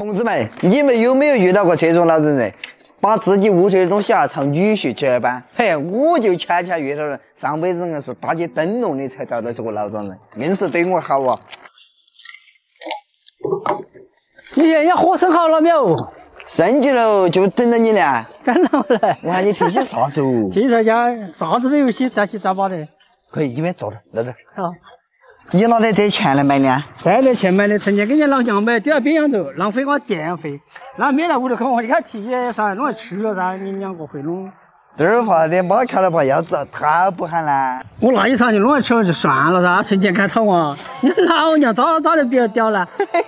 同志们，你们有没有遇到过这种老人人，把自己屋头的东西啊朝女婿去搬？嘿，我就恰恰遇到了，上辈子硬是打起灯笼的才找到这个老丈人，硬是对我好啊。你爷爷火生好了没有？升级了，就等着你呢。等了来。我喊你提些啥子哦？提在家啥子都有些杂七杂八的。可以，一边坐着，在这。好。你哪来这钱来买呢？谁得钱买的，成天给你老娘买，丢在冰箱头，浪费我电费。那没来屋头可我你看提起上来，弄来吃了噻。你们两个会弄。这儿话的，妈看了吧？要子，他不喊啦。我那一场就弄来吃了就算了噻，成天开讨啊！你老娘咋咋就比较屌呢？哎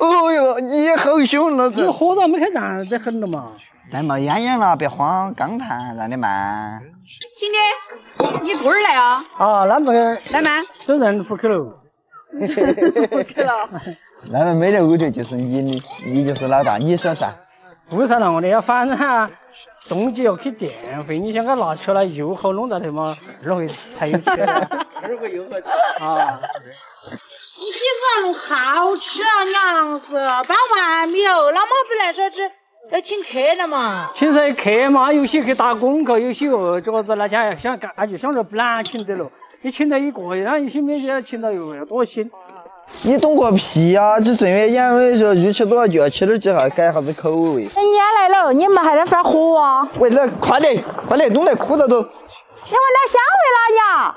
呦，哦哟，你好凶老子！你火早没开燃得很了嘛。来冒烟烟了，别慌，刚谈，让你慢。兄弟，你龟儿来啊？啊，那么来嘛，走人户口了。户口了。那么没得屋头就是你的，你就是老大，你说算。不算了我的，反正哈。冬季要给电费，你想给拿出来又好弄到的嘛？二回才有钱。二回又好钱啊！你几个弄好吃啊，娘是搬完没有？老妈不来说这要请客了嘛？请谁客嘛？有些去打工去，有些哦，这个子那家想干就想着不难请得了。你请到一个，那有些没些请到又要多些。你懂个屁呀！这正月演，我跟你说，入吃多少就要吃点几下，改下子口味。人家来了，你们还在发火啊？喂，来快点，快点，弄来哭着都。你问那香味哪样？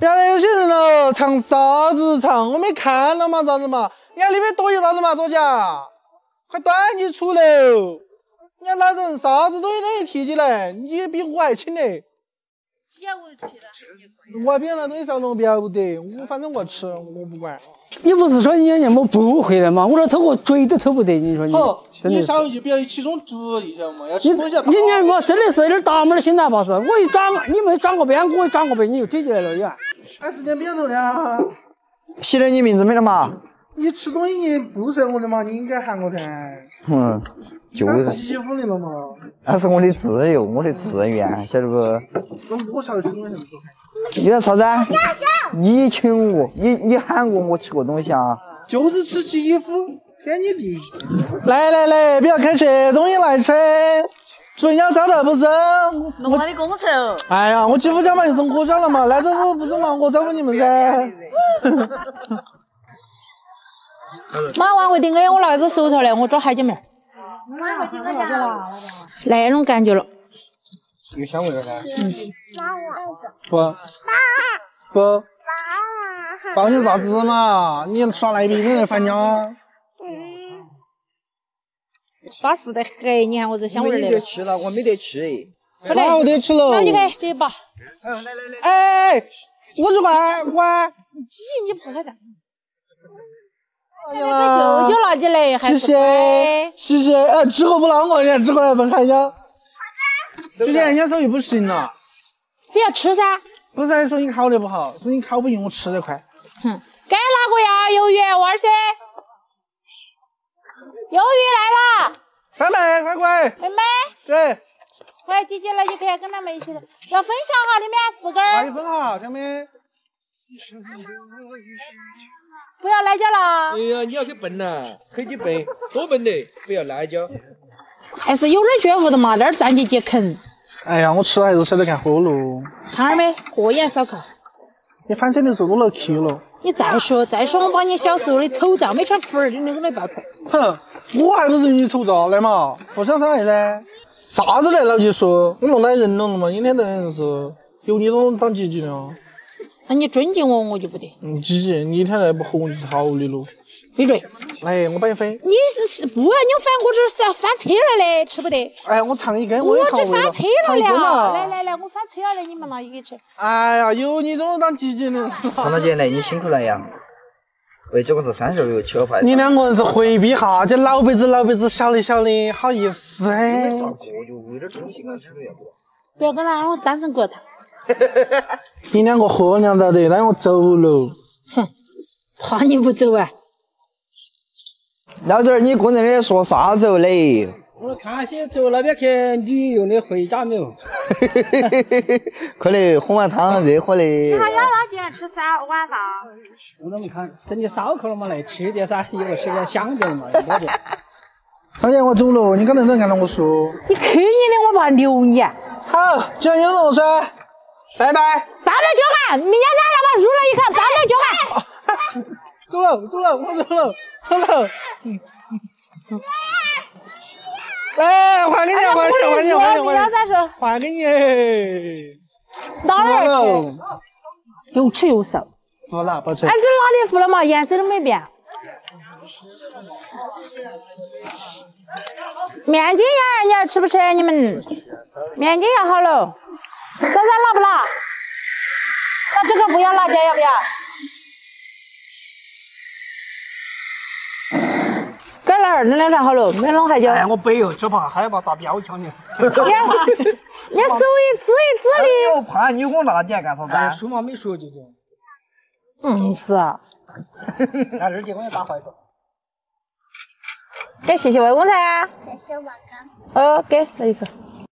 原来有些人了，唱啥子唱？我没看了嘛，咋子嘛？你看那边多有啥子嘛？多家，快端起出来！你看那人啥子东西都西提起来，你比我还轻嘞。我别那东西上了，不要得，我反正我吃，我不管。你不是说人家那么不会来吗？我这偷个嘴都偷不得，你说你。好，你下回就不要起这种主意，晓得吗？要吃东西。你你我真的是有点大门的心态，不是？我一转，你没转过边，我转过背，你就追进来了，呀。哎，时间比较长的。写了你名字没得嘛？你吃东西你不是我的嘛？你应该喊我噻。嗯。就是欺负你了嘛？那是我的自由，我的自愿，晓得不？那我晓得请我什么你要啥子？你请我，你你喊我，我吃过东西啊？就是吃欺负，天你地。来来来，不要客气，东西来吃。主人家招待不周？弄我的工酬。哎呀，我几夫家嘛就是我家了嘛，来招呼不中嘛？我招呼你们噻。妈，晚会的，哎，我拿一只手套来，我抓海那种感觉了，有香味了噻。嗯。不。不。抱你啥子嘛？你耍赖皮，人烦你啊？嗯。巴适得很，你看我这香味儿没得吃了，我没得吃。哪有得吃了？那你看这一把。来来来。哎，我就玩玩。挤你破开战。舅舅拿进来，谢谢谢谢。哎，之后不拿我，你看之后还分开家。之前人家手艺不行了。不要吃噻。不是说你烤的不好，是你烤不赢我吃得快。哼，该哪个呀？鱿鱼，娃儿噻。鱿鱼来了。妹妹，快快。妹妹。对。快，姐姐来就可以跟他们一起了。要分享哈，你们四根。那你分哈，小妹。不要辣椒了。哎呀，你要去笨呐，可以去笨，多笨的，不要辣椒。还是有点觉悟的嘛，那儿站起去啃。哎呀，我吃了还是舍得看火炉。看到没？火焰烧烤。你翻车的时候都来去了。你再说再说，我把你小时候的丑照没穿裤儿，你能不能爆出来？哼，我还不是你丑照来嘛？我想啥噻？啥子来老几说？我弄来人了嘛？一天到晚是有你这种当姐姐的啊？那你尊敬我，我就不得。嗯，姐，你一天来不和我就逃你了。闭嘴！来，我帮你分。你是是不要你翻，我这是要翻车了嘞，吃不得。哎，我尝一根，我这翻车了。来来来，我翻车了，你们拿一个吃。哎呀，有你这种当姐姐的。三大姐，来，你辛苦了呀。喂，这个是三十六七块。你两个人是回避哈，这老辈子老辈子，小的小的，好意思哎。咋个就喂点东西给他吃要不？不要跟他，我单身过他。你两个喝两着的，让我走了。哼，怕你不走啊？老子儿，你个人在说啥子哦嘞？我看些走那边去旅游的回家没有？可能喝完汤热火的。还要哪件？年吃啥晚饭。我怎么看？等你烧烤了嘛，来吃点噻，以后吃点香点的嘛，要得。小姐，我走了，你刚才都按照我说？你去你的，我怕留你。好，既然有这么说，拜拜。抱着就喊，明天早上我入了一口，抱着就喊。走了，走了，我走了，走了。嗯来，还给你，还给你，还给你，还给你，明天再说。还给你。哪儿去？哦又吃又瘦。好了，不吃哎，。这哪里服了嘛？颜色都没变。面筋眼儿，你要吃不吃？你们面筋要好了，珊珊拿不辣？那这个不要辣椒，要不要？搁哪儿？那两条好了，没弄海椒。哎，我背哦，这怕害怕打标枪的。你你手一指一指的。我怕你我辣点干啥哎，子？书嘛没说就这样。嗯，是啊。那二姐我要打坏了。给谢谢魏公噻。谢谢王刚。哦，给来一个。